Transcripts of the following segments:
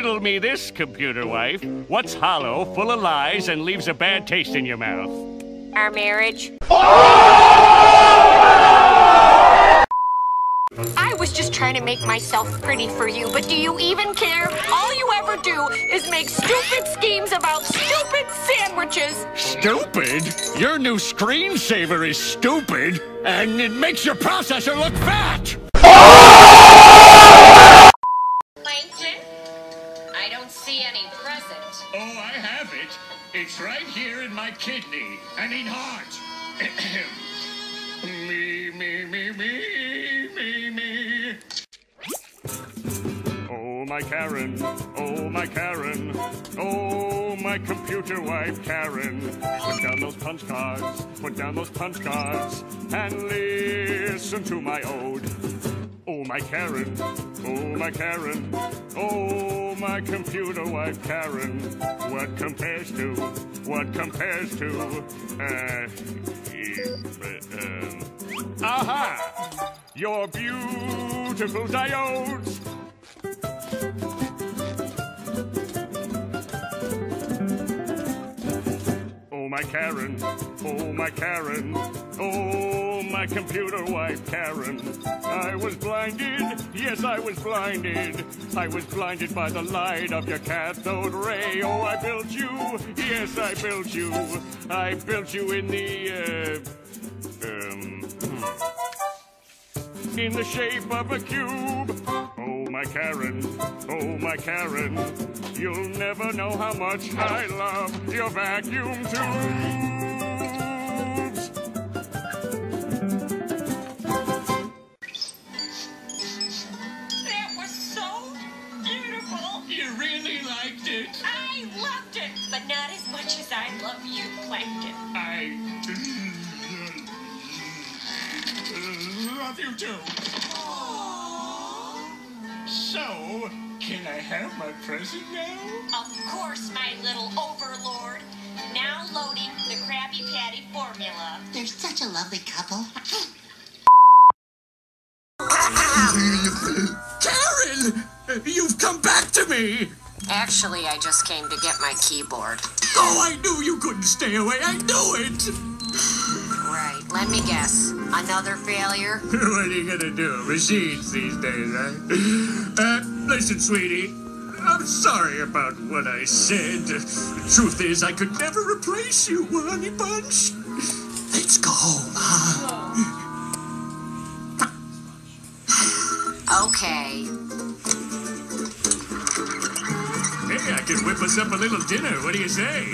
Riddle me this, computer wife. What's hollow, full of lies, and leaves a bad taste in your mouth? Our marriage. I was just trying to make myself pretty for you, but do you even care? All you ever do is make stupid schemes about stupid sandwiches. Stupid? Your new screensaver is stupid, and it makes your processor look fat! Right here in my kidney. I mean heart. me, me, me, me, me, me. Oh, my Karen. Oh, my Karen. Oh, my computer wife, Karen. Put down those punch cards. Put down those punch cards. And listen to my ode. Oh, my Karen. Oh, my Karen. Oh, my computer wife, Karen. What compares to? What compares to? Uh, um, aha! Your beautiful diodes. Oh, my Karen. Oh, my Karen. Oh, my computer wife, Karen. I was blinded. Yes, I was blinded. I was blinded by the light of your cathode ray. Oh, I built you. Yes, I built you. I built you in the, uh, um, hmm. in the shape of a cube. Oh, my Karen. Oh, my Karen. You'll never know how much I love your vacuum tubes. Love you, Plankton. I love you too. So, can I have my present now? Of course, my little overlord. Now loading the Krabby Patty formula. They're such a lovely couple. Karen! You've come back to me! Actually, I just came to get my keyboard. Oh, I knew you couldn't stay away. I knew it! Right, let me guess. Another failure? what are you gonna do? Machines these days, right? Uh, listen, sweetie. I'm sorry about what I said. The truth is, I could never replace you, honey bunch. Let's go home, huh? Whip us up a little dinner. What do you say?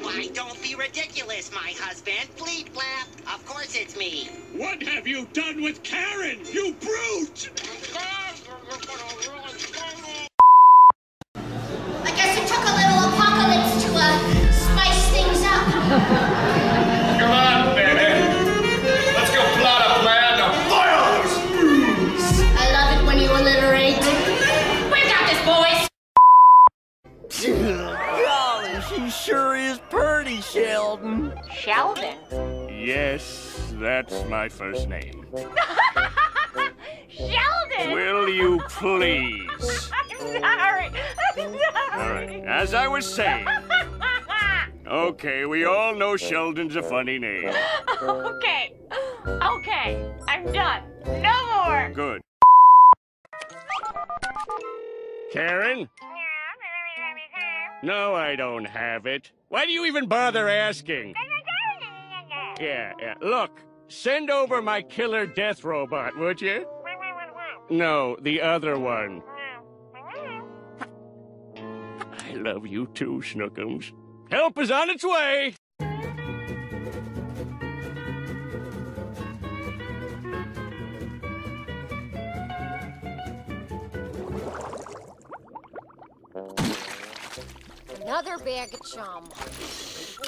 Why, don't be ridiculous, my husband. Bleep blap. Of course it's me. What have you done with Karen, you brute? I guess it took a little apocalypse to uh, spice things up. Sheldon. Sheldon. Yes, that's my first name. Sheldon! Will you please? I'm sorry. I'm sorry. All right, as I was saying. Okay, we all know Sheldon's a funny name. okay. Okay. I'm done. No more. Good. Karen? No, I don't have it. Why do you even bother asking? Yeah, yeah. Look, send over my killer death robot, would you? No, the other one. I love you too, Snookums. Help is on its way. Another bag of chum.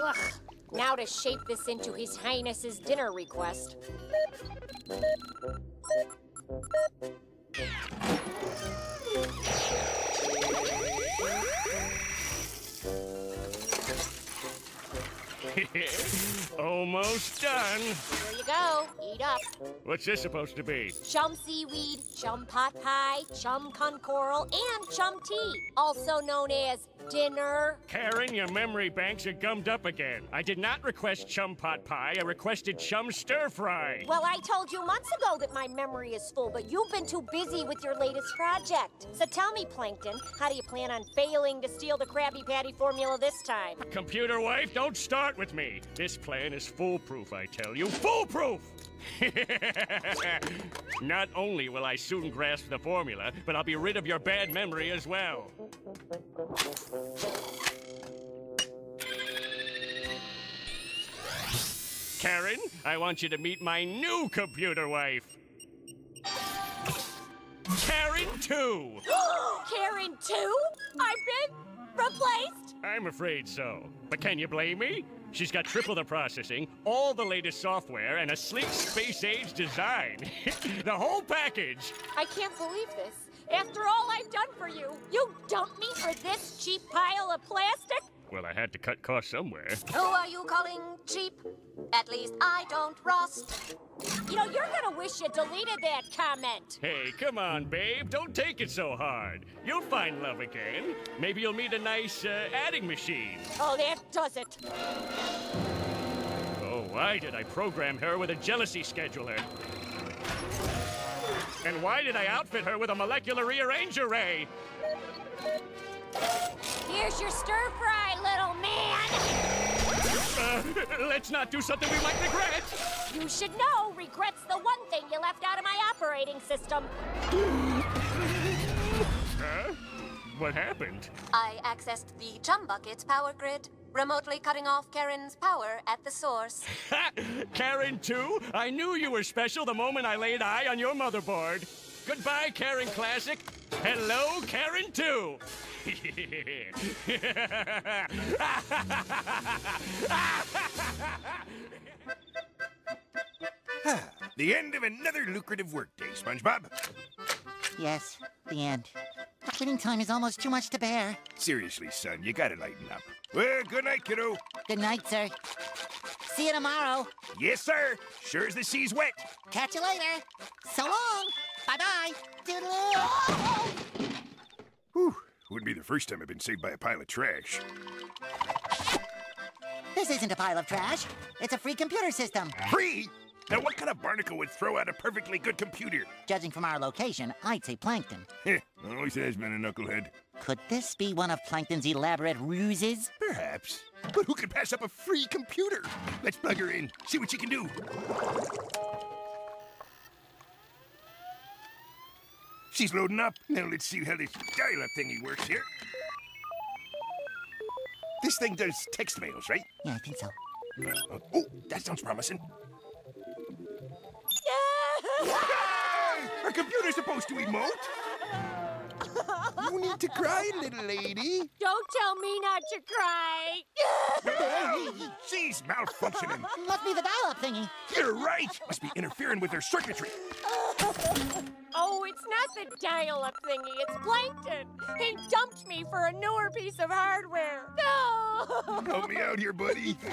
Ugh. Now to shape this into His Highness's dinner request. Almost done. Here you go. Eat up. What's this supposed to be? Chum seaweed, chum pot pie, chum con coral, and chum tea, also known as dinner. Karen, your memory banks are gummed up again. I did not request chum pot pie. I requested chum stir fry. Well, I told you months ago that my memory is full, but you've been too busy with your latest project. So tell me, Plankton, how do you plan on failing to steal the Krabby Patty formula this time? Computer wife, don't start with me. This plan is foolproof, I tell you. Foolproof! Not only will I soon grasp the formula, but I'll be rid of your bad memory as well. Karen, I want you to meet my new computer wife. Karen 2! Karen, 2? I've been replaced? I'm afraid so. But can you blame me? She's got triple the processing, all the latest software, and a sleek space age design. the whole package. I can't believe this. After all I've done for you, you dumped me for this cheap pile of plastic? Well, I had to cut costs somewhere. Who are you calling cheap? At least I don't rust. You know, you're gonna wish you deleted that comment. Hey, come on, babe. Don't take it so hard. You'll find love again. Maybe you'll meet a nice uh, adding machine. Oh, that does it. Oh, why did I program her with a jealousy scheduler? And why did I outfit her with a molecular rearranger array? Here's your stir fry, little man. Uh, let's not do something we might regret. You should know regret's the one thing you left out of my operating system. Huh? What happened? I accessed the Chum Bucket's power grid, remotely cutting off Karen's power at the source. Karen too? I knew you were special the moment I laid eye on your motherboard. Goodbye, Karen Classic. Hello, Karen 2. Ah, the end of another lucrative workday, SpongeBob. Yes, the end. Quitting time is almost too much to bear. Seriously, son, you gotta lighten up. Well, good night, kiddo. Good night, sir. See you tomorrow. Yes, sir. Sure as the sea's wet. Catch you later. So long. Bye first time I've been saved by a pile of trash. This isn't a pile of trash. It's a free computer system. Free? Now, what kind of barnacle would throw out a perfectly good computer? Judging from our location, I'd say Plankton. Heh, always has been a knucklehead. Could this be one of Plankton's elaborate ruses? Perhaps. But who could pass up a free computer? Let's plug her in, see what she can do. She's loading up. Now let's see how this dial-up thingy works here. This thing does text mails, right? Yeah, I think so. Uh, oh, that sounds promising. Our computer's supposed to emote. You need to cry, little lady. Don't tell me not to cry. She's malfunctioning. Must be the dial-up thingy. You're right. Must be interfering with her circuitry. It's not the dial-up thingy. It's Plankton. He dumped me for a newer piece of hardware. No. Help me out here, buddy.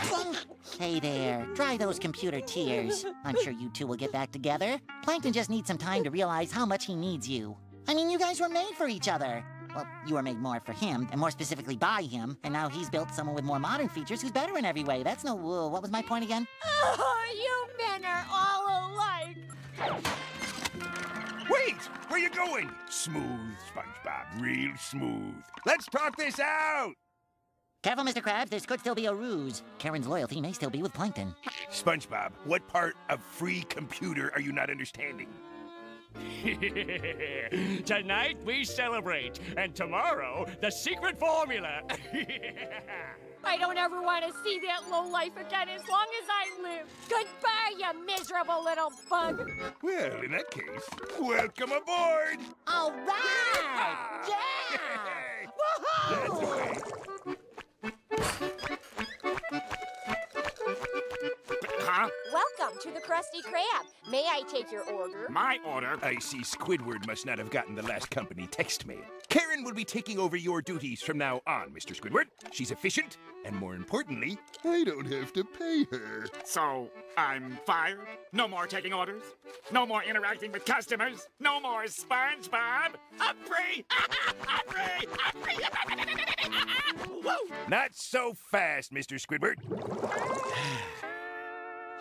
Hey there, dry those computer tears. I'm sure you two will get back together. Plankton just needs some time to realize how much he needs you. I mean, you guys were made for each other. Well, you were made more for him, and more specifically by him, and now he's built someone with more modern features who's better in every way. That's no. Uh, what was my point again? Oh, you men are all alike. Wait, where are you going? Smooth, SpongeBob, real smooth. Let's talk this out. Careful, Mr. Krabs, this could still be a ruse. Karen's loyalty may still be with Plankton. SpongeBob, what part of free computer are you not understanding? Tonight we celebrate, and tomorrow the secret formula. I don't ever want to see that low life again as long as I live. Goodbye, you miserable little bug. Well, in that case, welcome aboard. All right! Yeah! That's the way. Huh? Welcome to the Krusty Krab. May I take your order? My order? I see Squidward must not have gotten the last company text mail. Karen will be taking over your duties from now on, Mr. Squidward. She's efficient, And more importantly, I don't have to pay her. So, I'm fired? No more taking orders? No more interacting with customers? No more SpongeBob? I'm free! I'm free! I'm free! Not so fast, Mr. Squidward.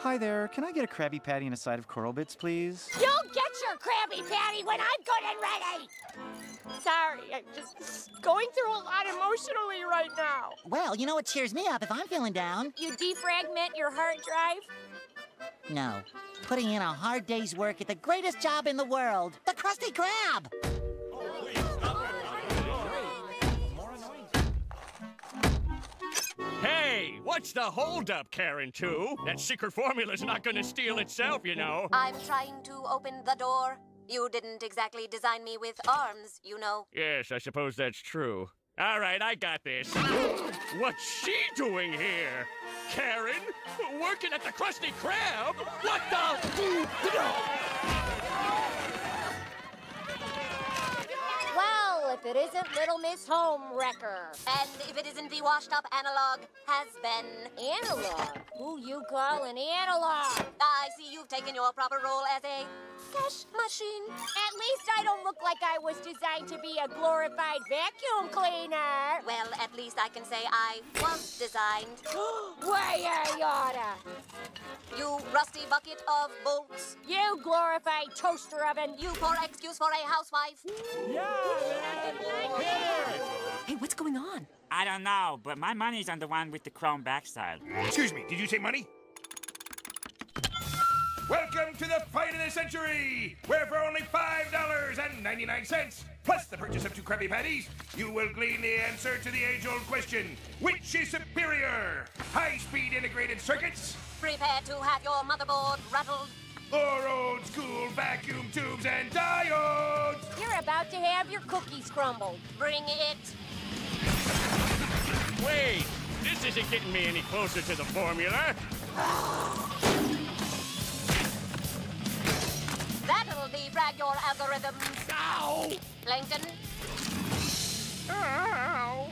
Hi there. Can I get a Krabby Patty and a side of coral bits, please? You'll get your Krabby Patty when I'm good and ready! Sorry, I'm just going through a lot emotionally right now. Well, you know what cheers me up if I'm feeling down? You defragment your hard drive? No. Putting in a hard day's work at the greatest job in the world, the Krusty Krab! Hey, what's the holdup, Karen 2? That secret formula's not gonna steal itself, you know. I'm trying to open the door. You didn't exactly design me with arms, you know. Yes, I suppose that's true. All right, I got this. What's she doing here? Karen? Working at the Krusty Krab? What the? Well, if it isn't Little Miss Homewrecker. And if it isn't the washed up analog, has been. Analog? Who you call an analog? I see you've taken your proper role as a cash machine. At least I don't look like I was designed to be a glorified vacuum cleaner. Well, at least I can say I was designed. Way I oughta. You rusty bucket of bolts. You glorified toaster oven. You poor excuse for a housewife. Hey, what's going on? I don't know, but my money's on the one with the chrome backside. Excuse me, did you say money? Welcome to the fight of the century, where for only $5.99, plus the purchase of two Krabby Patties, you will glean the answer to the age-old question, which is superior? High-speed integrated circuits Prepare to have your motherboard rattled. or old-school vacuum tubes and diodes? You're about to have your cookies crumbled. Bring it. Wait, this isn't getting me any closer to the formula. That'll your algorithms. Ow! Plankton, Ow!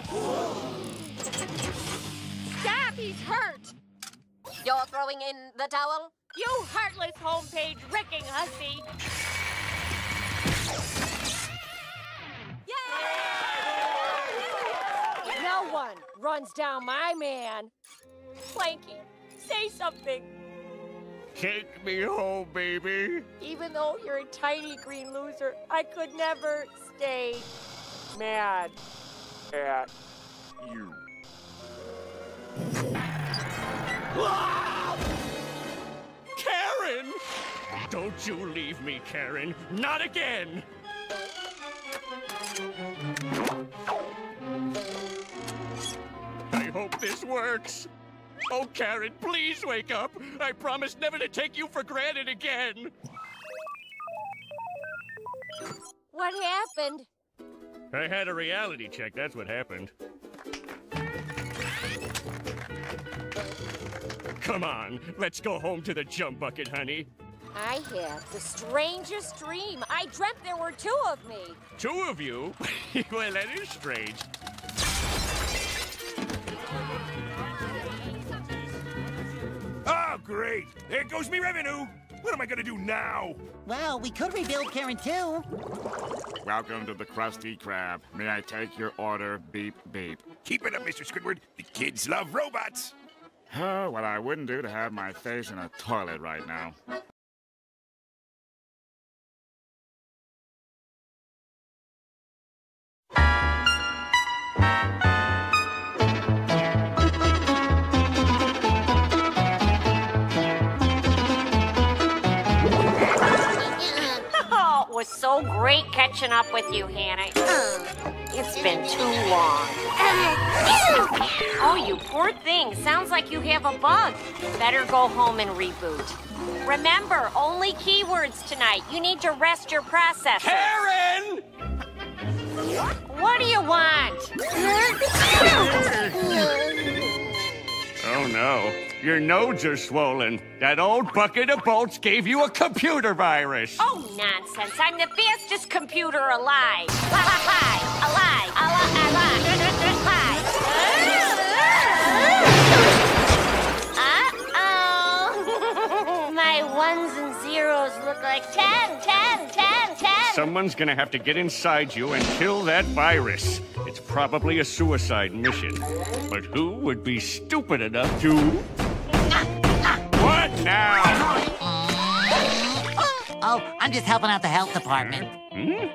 Stop, he's hurt. you're throwing in the towel. You heartless homepage wrecking hussy. No one runs down my man. Planky, say something. Take me home, baby. Even though you're a tiny green loser, I could never stay mad at you. Karen! Don't you leave me, Karen. Not again. I hope this works. Oh, Karen, please wake up. I promise never to take you for granted again. What happened? I had a reality check, that's what happened. Come on, let's go home to the Chum Bucket, honey. I had the strangest dream. I dreamt there were two of me. Two of you? well, that is strange. Great! There goes me revenue! What am I gonna do now? Well, we could rebuild Karen too. Welcome to the Krusty Krab. May I take your order? Beep, beep. Keep it up, Mr. Squidward. The kids love robots. Oh, what I wouldn't do to have my face in a toilet right now. Was so great catching up with you, Hannah. Uh, it's been too long. Uh, oh, you poor thing. Sounds like you have a bug. Better go home and reboot. Remember, only keywords tonight. You need to rest your processor. Karen! What do you want? Uh, Oh no, your nodes are swollen. That old bucket of bolts gave you a computer virus. Oh, nonsense. I'm the fastest computer alive. Alive, alive, alive, alive. Uh-oh. My ones and zeros look like ten, ten, ten. someone's gonna have to get inside you and kill that virus. It's probably a suicide mission. But who would be stupid enough to... What now? Oh, I'm just helping out the health department. Hmm?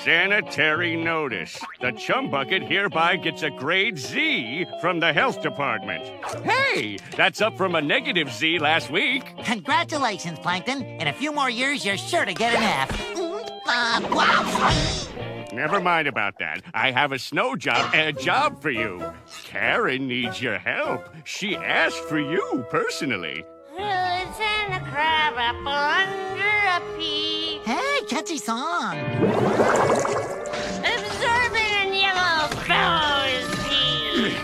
Sanitary notice. The chum bucket hereby gets a grade Z from the health department. Hey, that's up from a negative Z last week. Congratulations, Plankton. In a few more years, you're sure to get an F. Uh, wow. Never mind about that. I have a snow job, a job for you. Karen needs your help. She asked for you personally. Lives in a crab apple under a pea. Hey, catchy song. Absorbing in yellow fellows pea.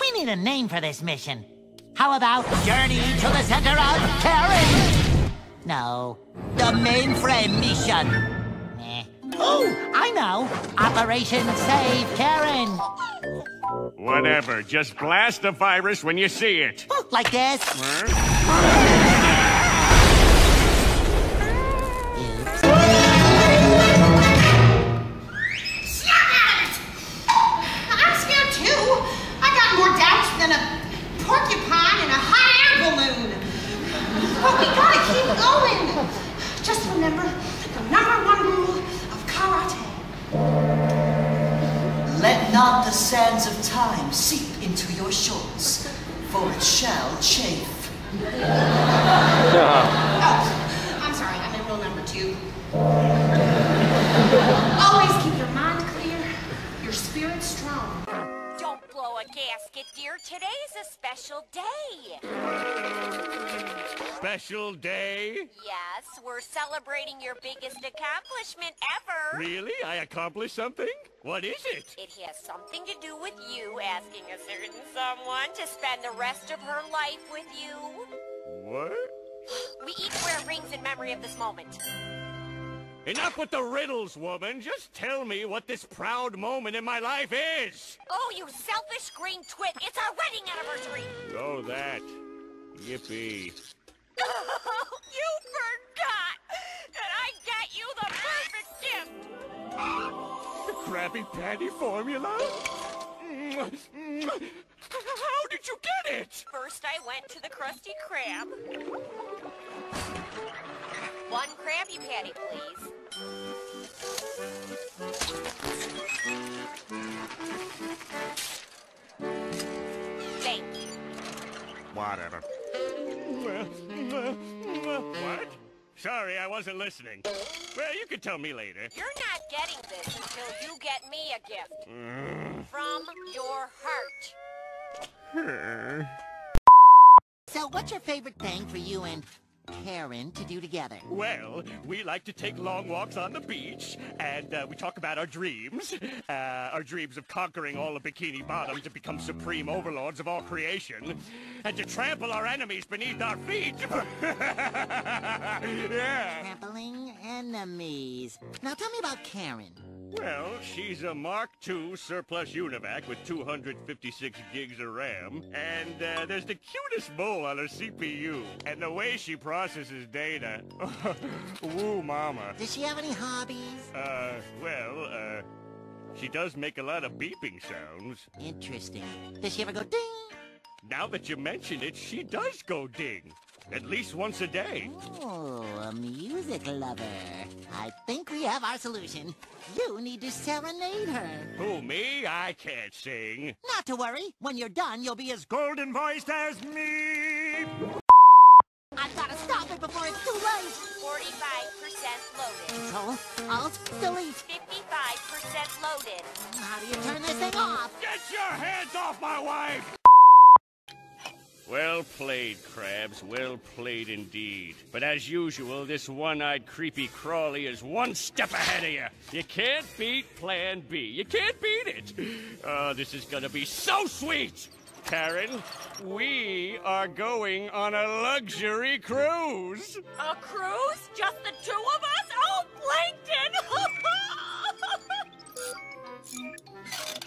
We need a name for this mission. How about Journey to the Center of Karen? No, the mainframe mission. Eh. Oh, I know. Operation Save Karen. Whatever, just blast the virus when you see it. Like this. I'm accomplishment ever. Really? I accomplished something? What is it? It has something to do with you asking a certain someone to spend the rest of her life with you. What? We each wear rings in memory of this moment. Enough with the riddles, woman. Just tell me what this proud moment in my life is. Oh, you selfish green twit! It's our wedding anniversary! Oh, that. Yippee. Krabby Patty formula? How did you get it? First, I went to the Krusty Krab. One Krabby Patty, please. Thank you. Whatever. What? Sorry, I wasn't listening. Well, you can tell me later. You're not getting this until you get me a gift. Mm. From your heart. So, what's your favorite thing for you and Karen to do together? Well, we like to take long walks on the beach, and uh, we talk about our dreams. Uh, our dreams of conquering all the Bikini Bottom to become supreme overlords of all creation, and to trample our enemies beneath our feet. yeah. Trampling enemies. Now, tell me about Karen. Well, she's a Mark II surplus univac with 256 gigs of RAM, and uh, there's the cutest mole on her CPU, and the way she processes data. Woo, mama. Does she have any hobbies? Uh, well, uh, she does make a lot of beeping sounds. Interesting. Does she ever go ding? Now that you mention it, she does go ding. At least once a day. Oh, a music lover. I think we have our solution. You need to serenade her. Who, me? I can't sing. Not to worry. When you're done, you'll be as Golden voiced as me. I've got to stop it before it's too late. 45% loaded. So, Alt, delete. 55% loaded. How do you turn this thing off? Get your hands off my wife! Well played, Krabs. Well played indeed. But as usual, this one-eyed creepy crawly is one step ahead of you. You can't beat Plan B. You can't beat it. Oh, this is gonna be so sweet! Karen, we are going on a luxury cruise. A cruise? Just the two of us? Oh, Plankton!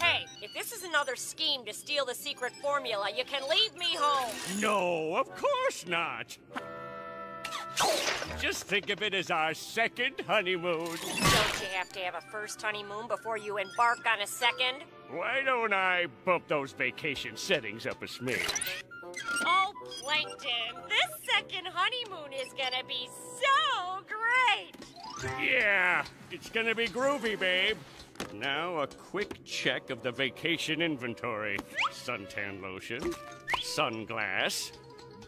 hey, if this is another scheme to steal the secret formula, you can leave me home. No, of course not. Just think of it as our second honeymoon. Don't you have to have a first honeymoon before you embark on a second? Why don't I bump those vacation settings up a smidge? Oh, Plankton, this second honeymoon is gonna be so great! Yeah, it's gonna be groovy, babe. Now, a quick check of the vacation inventory suntan lotion, sunglass,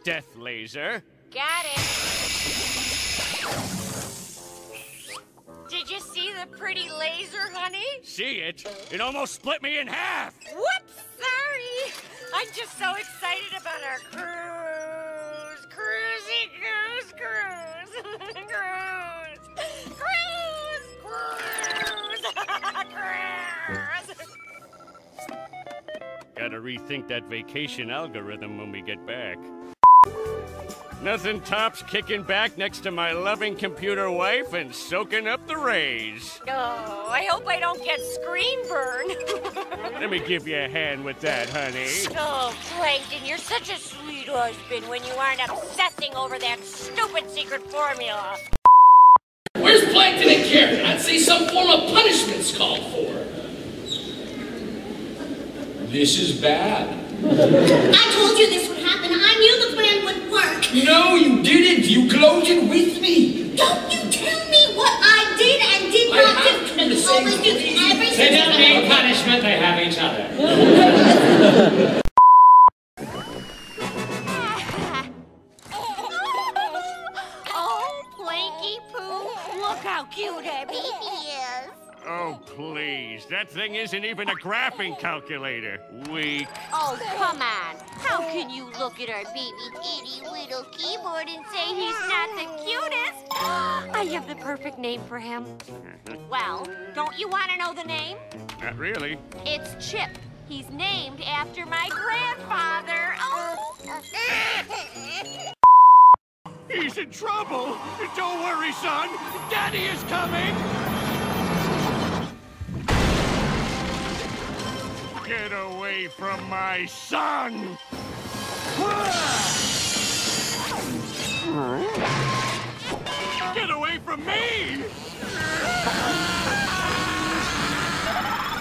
death laser. Got it. Did you see the pretty laser, honey? See it? It almost split me in half! Whoops, sorry. I'm just so excited about our cruise. Cruisy cruise, cruise. cruise. Cruise. Cruise. cruise. Gotta rethink that vacation algorithm when we get back. Nothing tops kicking back next to my loving computer wife and soaking up the rays. Oh, I hope I don't get screen burn. Let me give you a hand with that, honey. oh, Plankton, you're such a sweet husband when you aren't obsessing over that stupid secret formula. Where's Plankton and Karen? I'd say some form of punishment's called for. This is bad. I told you this would happen. I knew the plan would work. No, you didn't. You closed it with me. Don't you tell me what I did and did I not have do. to You say always do every They single don't need punishment, they have each other. That thing isn't even a graphing calculator. Weak. Oh, come on. How can you look at our baby's itty little keyboard and say he's not the cutest? I have the perfect name for him. Well, don't you want to know the name? Not really. It's Chip. He's named after my grandfather. Oh. He's in trouble. Don't worry, son. Daddy is coming. Get away from my son. Get away from me.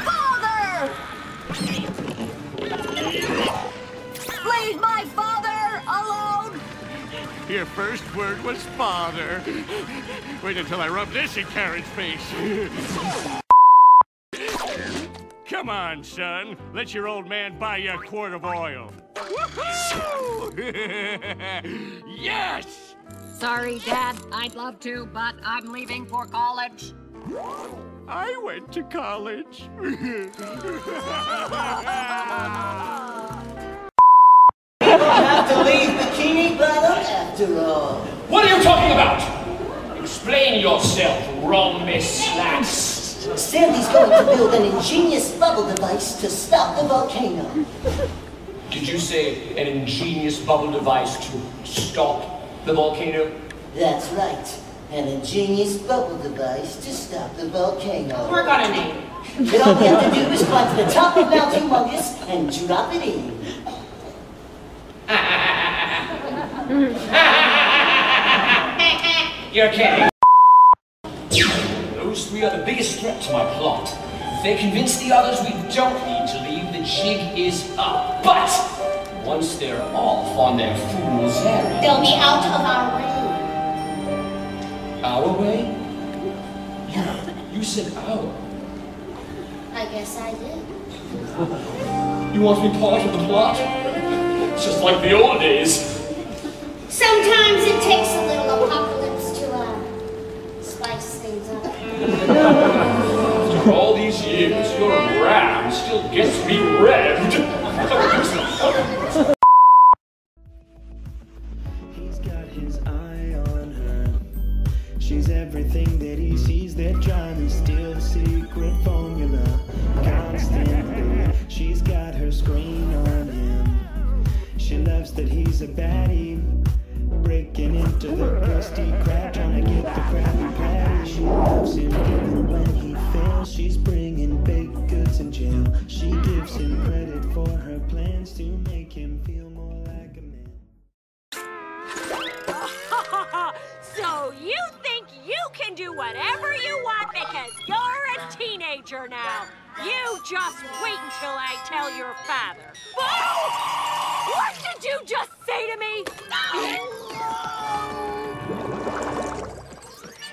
Father! Leave my father alone! Your first word was father. Wait until I rub this in Karen's face. Come on, son. Let your old man buy you a quart of oil. Woohoo! yes! Sorry, Dad. I'd love to, but I'm leaving for college. I went to college. have to leave Bikini Bottom after all. What are you talking about? Explain yourself, Rhombus Slats. Sandy's going to build an ingenious bubble device to stop the volcano. Did you say an ingenious bubble device to stop the volcano? That's right. An ingenious bubble device to stop the volcano. Work on a name. And all we have to do is climb to the top of Mount Humongous and drop it in. You're kidding. Are the biggest threat to my plot. If they convince the others we don't need to leave, the jig is up. But once they're off on their fool's errand, They'll be out of our way. our way? You said our. I guess I did. You want to be part of the plot? Just like the old days. Sometimes it takes a little apocalypse to uh, spice things up. After all these years, your ram still gets me revved. Whatever you want because you're a teenager now. You just wait until I tell your father. Boo! What did you just say to me?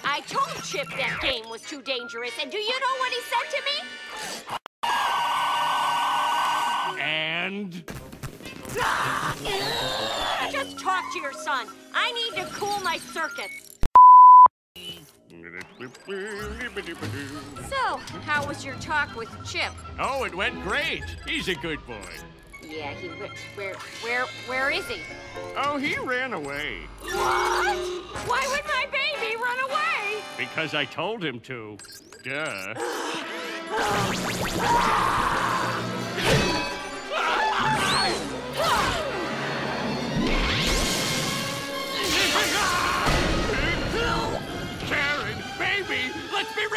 I told Chip that game was too dangerous, and do you know what he said to me? And Just talk to your son. I need to cool my circuits. So, how was your talk with Chip? Oh, it went great. He's a good boy. Yeah, he went. Where, where, where is he? Oh, he ran away. What? Why would my baby run away? Because I told him to. Duh.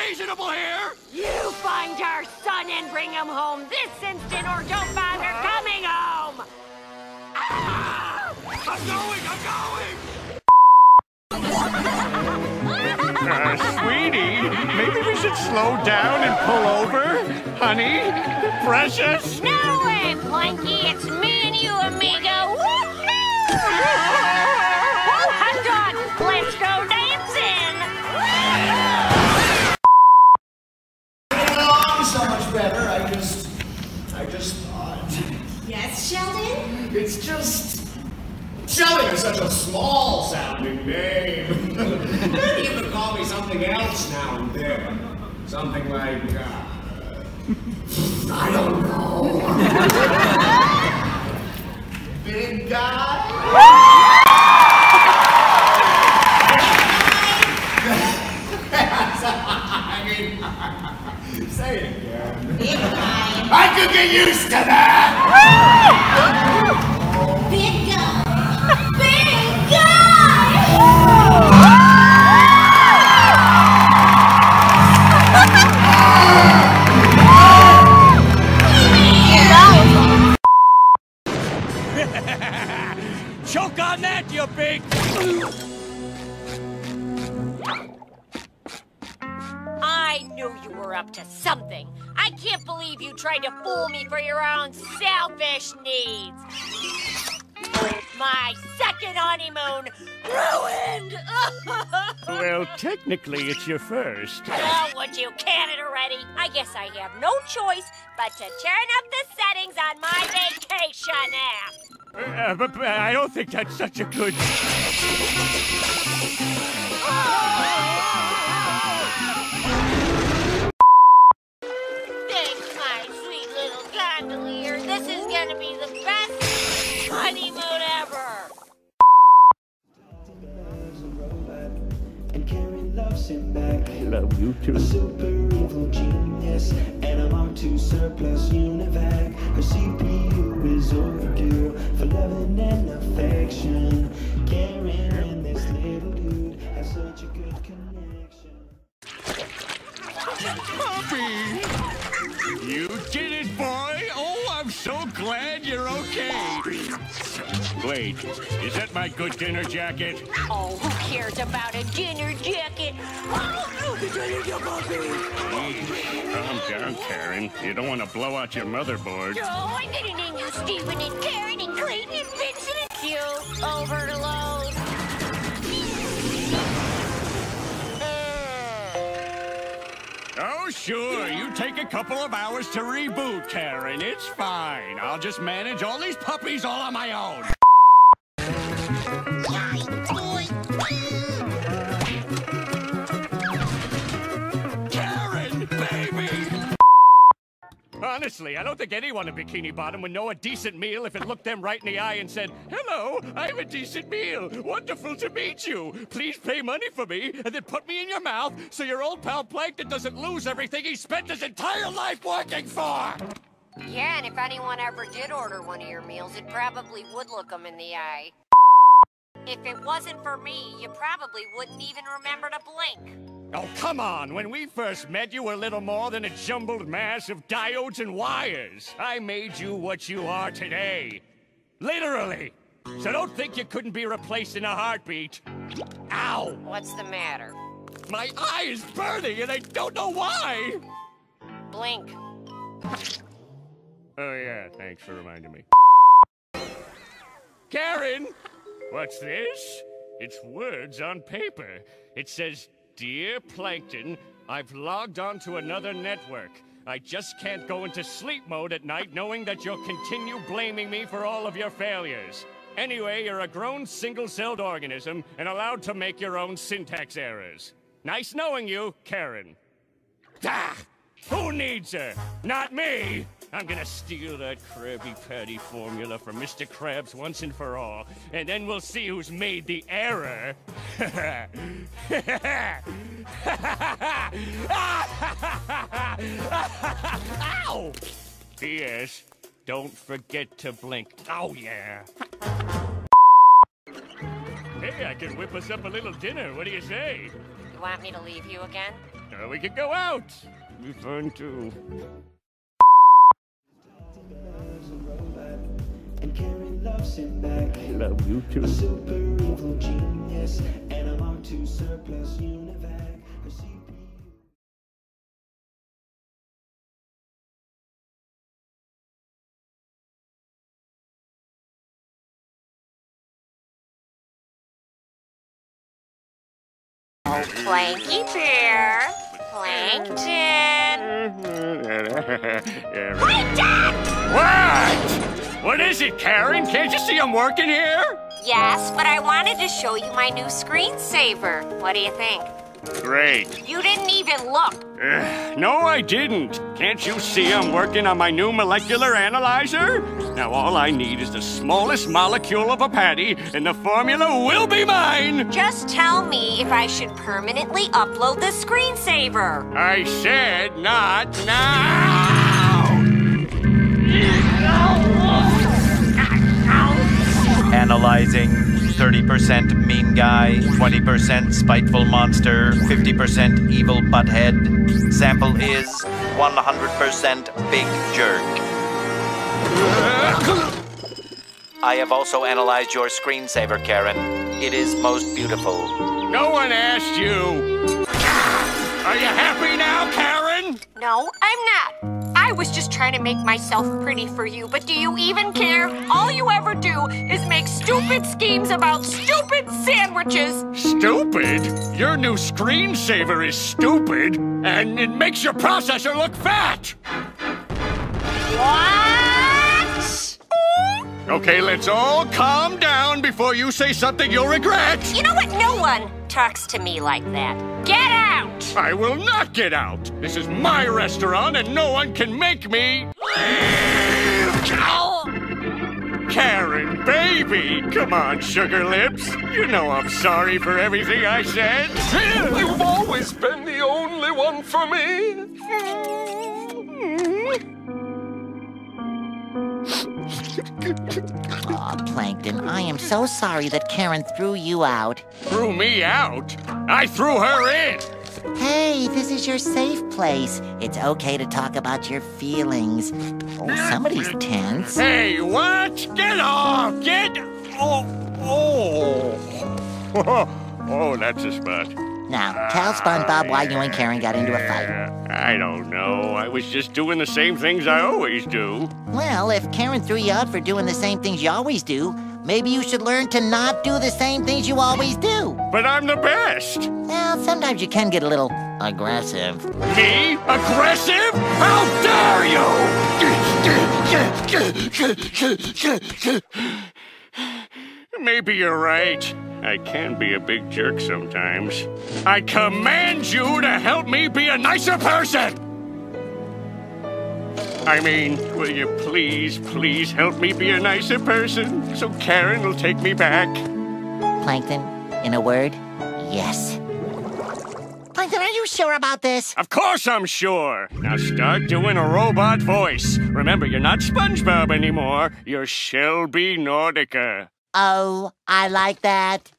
reasonable here. You find our son and bring him home this instant, or don't bother coming home. Ah! I'm going, I'm going. Uh, sweetie, maybe we should slow down and pull over? Honey? Precious? No way, Blanky. It's me and you, amigo. Woohoo! Choke on that, you big. I knew you were up to something. I can't believe you tried to fool me for your own selfish needs. My second honeymoon ruined. Well, technically, it's your first. Oh, would you can it already? I guess I have no choice but to turn up the settings on my vacation app. Uh, but, but I don't think that's such a good. I love you A super evil genius and a Mark II surplus univac. Her CPU is overdue for loving and affection. Karen and this little dude have such a good connection. Puppy! You did it, boy! Oh, I'm so glad you're okay! Wait, is that my good dinner jacket? Oh, who cares about a dinner jacket? Oh, the dinner puppy. Calm down, Karen. You don't want to blow out your motherboard. Oh, I'm gonna name you Stephen and Karen and Clayton and Vincent and Q. Overload. Sure. You take a couple of hours to reboot, Karen. It's fine. I'll just manage all these puppies all on my own. Honestly, I don't think anyone in Bikini Bottom would know a decent meal if it looked them right in the eye and said, Hello, I'm a decent meal. Wonderful to meet you. Please pay money for me and then put me in your mouth so your old pal Plankton doesn't lose everything he spent his entire life working for. Yeah, and if anyone ever did order one of your meals, it probably would look them in the eye. If it wasn't for me, you probably wouldn't even remember to blink. Oh, come on. When we first met, you were little more than a jumbled mass of diodes and wires. I made you what you are today. Literally. So don't think you couldn't be replaced in a heartbeat. Ow! What's the matter? My eye is burning and I don't know why! Blink. Oh, yeah, thanks for reminding me. Karen! What's this? It's words on paper. It says, Dear Plankton, I've logged on to another network. I just can't go into sleep mode at night knowing that you'll continue blaming me for all of your failures. Anyway, you're a grown single-celled organism and allowed to make your own syntax errors. Nice knowing you, Karen. Ah! Who needs her? Not me! I'm gonna steal that Krabby Patty formula from Mr. Krabs once and for all, and then we'll see who's made the error. Ow! P.S. Don't forget to blink. Oh, yeah. Hey, I can whip us up a little dinner. What do you say? You want me to leave you again? Uh, we could go out. Be fun, too. I love you, too. super evil genius and a Mark II surplus univac. Oh, Planky Bear. Plankton. Plankton! Mm-hmm. What? What is it, Karen? Can't you see I'm working here? Yes, but I wanted to show you my new screensaver. What do you think? Great. You didn't even look. Ugh, no, I didn't. Can't you see I'm working on my new molecular analyzer? Now all I need is the smallest molecule of a patty, and the formula will be mine. Just tell me if I should permanently upload the screensaver. I said not now. Analyzing 30% mean guy, 20% spiteful monster, 50% evil butthead. Sample is 100% big jerk. I have also analyzed your screensaver, Karen. It is most beautiful. No one asked you. Are you happy now, Karen? No, I'm not. I was just trying to make myself pretty for you, but do you even care? All you ever do is make stupid schemes about stupid sandwiches. Stupid? Your new screensaver is stupid, and it makes your processor look fat. What? Okay, let's all calm down before you say something you'll regret. You know what? No one talks to me like that. Get out! I will not get out. This is my restaurant, and no one can make me. Karen, baby, come on, sugar lips. You know I'm sorry for everything I said. You've always been the only one for me. Aw, Plankton, I am so sorry that Karen threw you out. Threw me out. I threw her in. Hey, this is your safe place. It's okay to talk about your feelings. Oh, somebody's tense. Hey, what? Get off! Get. Oh, oh. oh, that's a spot. Now, tell SpongeBob why you and Karen got into a fight. Uh, I don't know. I was just doing the same things I always do. Well, if Karen threw you out for doing the same things you always do, maybe you should learn to not do the same things you always do. But I'm the best. Well, sometimes you can get a little aggressive. Me? Aggressive? How dare you! Maybe you're right. I can be a big jerk sometimes. I command you to help me be a nicer person! I mean, will you please, please help me be a nicer person so Karen will take me back? Plankton, in a word, yes. Plankton, are you sure about this? Of course I'm sure. Now start doing a robot voice. Remember, you're not SpongeBob anymore. You're Shelby Nordica. Oh, I like that.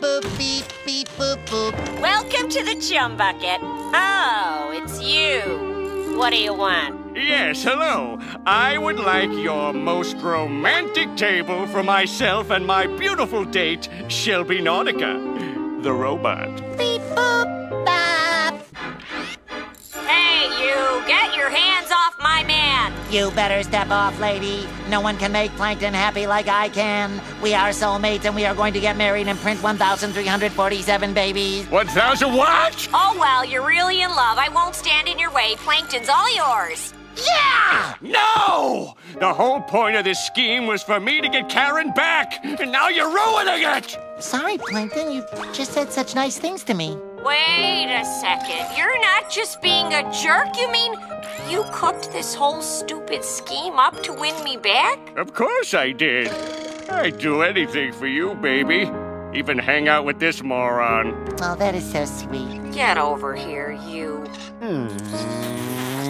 Boop, beep, beep, boop, boop. Welcome to the Chum Bucket. Oh, it's you. What do you want? Yes, hello. I would like your most romantic table for myself and my beautiful date, Shelby Nautica, the robot. Beep, boop. You better step off, lady. No one can make Plankton happy like I can. We are soulmates and we are going to get married and print 1,347 babies. 1,000 what? Oh, well, you're really in love. I won't stand in your way. Plankton's all yours. Yeah! No! The whole point of this scheme was for me to get Karen back, and now you're ruining it! Sorry, Plankton. You just said such nice things to me. Wait a second. You're not just being a jerk. You mean you cooked this whole stupid scheme up to win me back? Of course I did. I'd do anything for you, baby. Even hang out with this moron. Oh, that is so sweet. Get over here, you. Hmm.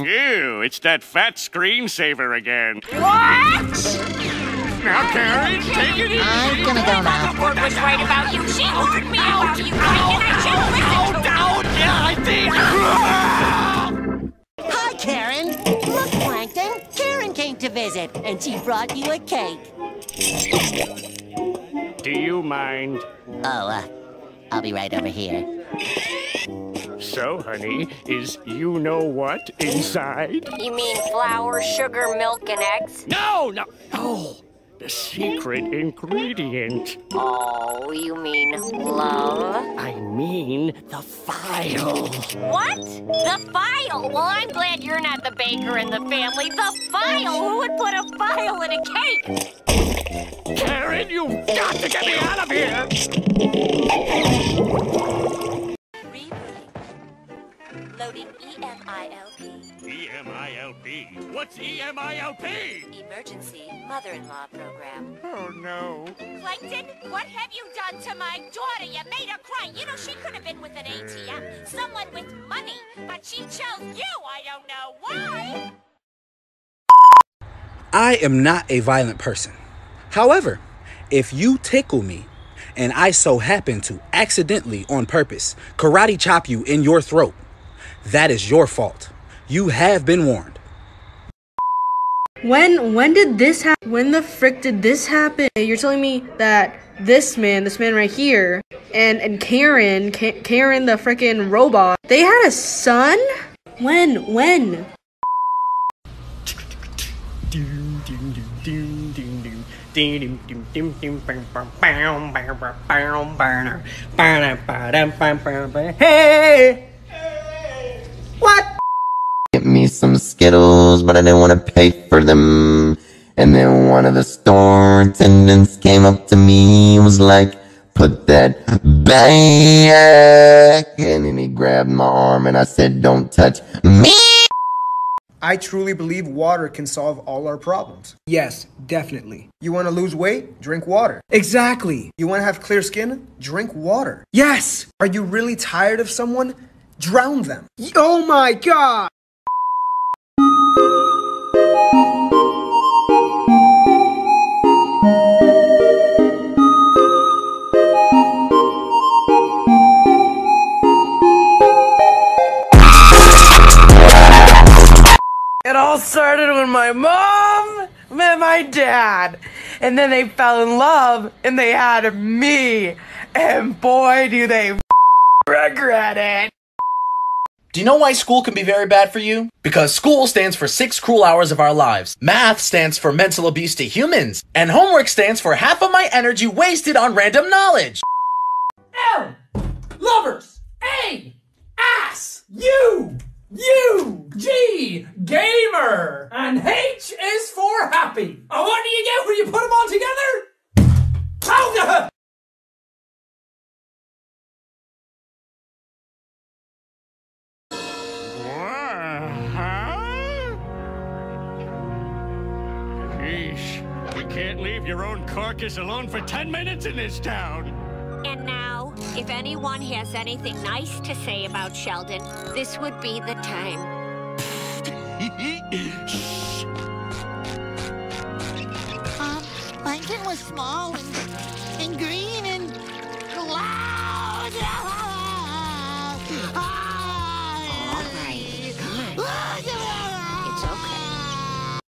Ew, it's that fat screensaver again. What? Now, Karen, take it easy. I'm gonna go now. Ford was right about you. She warned me about you, Plankton. I should listen to her. Yeah, I think. Hi, Karen. Look, Plankton. Karen came to visit, and she brought you a cake. Do you mind? Oh, uh, I'll be right over here. So, honey, is you know what inside? You mean flour, sugar, milk, and eggs? No, no, no. Secret ingredient. Oh, you mean love? I mean the file. What? The file? Well, I'm glad you're not the baker in the family. The file? Who would put a file in a cake? Karen, you've got to get me out of here! Loading E EMILP. E-M-I-L-P? What's EMILP? Emergency Mother-in-Law Program. Oh, no. Plankton, what have you done to my daughter? You made her cry. You know, she could have been with an ATM. Someone with money. But she chose you. I don't know why. I am not a violent person. However, if you tickle me and I so happen to accidentally on purpose karate chop you in your throat, that is your fault. You have been warned. When when did this happen? When the frick did this happen? You're telling me that this man, this man right here, and and Karen, Ka- Karen the frickin' robot, they had a son? When? When? Hey! What? Get me some Skittles, but I didn't want to pay for them. And then one of the store attendants came up to me and was like, put that back. And then he grabbed my arm and I said, don't touch me. I truly believe water can solve all our problems. Yes, definitely. You want to lose weight? Drink water. Exactly. You want to have clear skin? Drink water. Yes! Are you really tired of someone? Drown them. Oh my god! It all started when my mom met my dad. And then they fell in love and they had me. And boy, do they regret it. Do you know why school can be very bad for you? Because school stands for six cruel hours of our lives. Math stands for mental abuse to humans. And homework stands for half of my energy wasted on random knowledge. L. Lovers. A. Ass. U. U. G. Gamer. And H is for happy. And what do you get when you put them all together? Powder. Leave your own carcass alone for 10 minutes in this town. And now, if anyone has anything nice to say about Sheldon, this would be the time. Um, Plankton was small and, and green and loud.